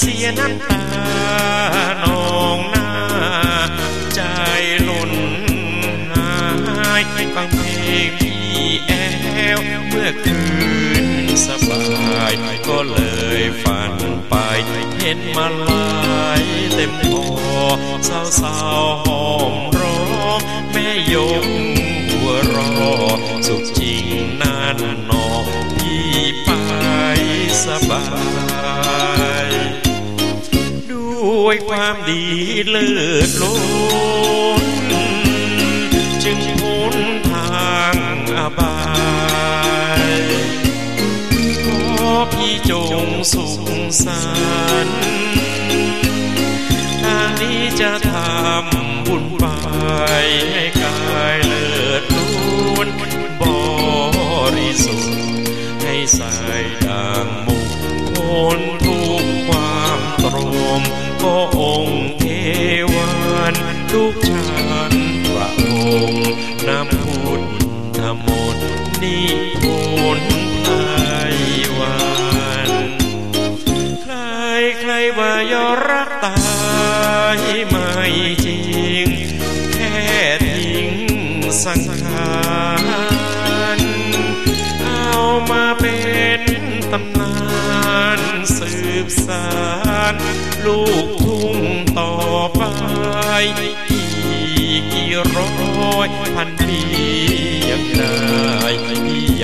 เสียน้ำตา วเมื่อคืนสบาย ก็เลยฝันไป เห็นมาลายเต็มคอสาวสาวหอมร้องแม่ยกหัวรอ สุขจริงนั่นนอพี่ไปสบายด้วยความดีเลิศล้นจึงพ้นทางอบาย พี่จงสุขสันทางนี้จะทำบุญไปให้กายเลิศล้นบริสุทธิ์ให้ใส่ดังมุกพ้นทุกความตรมก็องค์เทวันทุกชาติประองค์นำพุทธมนต์นิพนธ์ ใครว่ายอรักตายไม่จริง แค่ทิ้งสังขารเอามาเป็นตำนานสืบสานลูกทุ่งต่อไปอีกกี่ร้อยพันปียังได้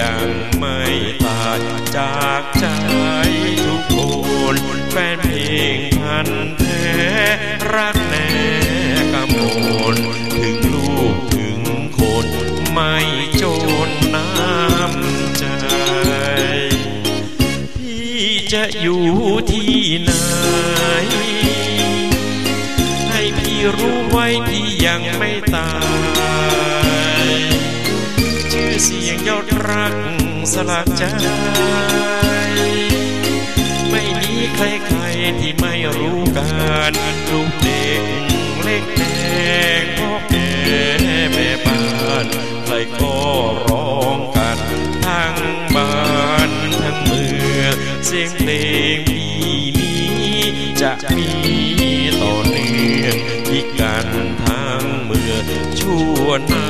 ยังไม่ตายจากใจ จะอยู่ที่ไหน ให้พี่รู้ไว้พี่ยังไม่ตาย ชื่อเสียงยอดรักสลักใจ ไม่มีใครใครที่ไม่รู้กันลูกเด็กเล็กแดง เสียงเพลงพี่นี้จะมีต่อเนื่องที่กันทางเมื่อชั่วนา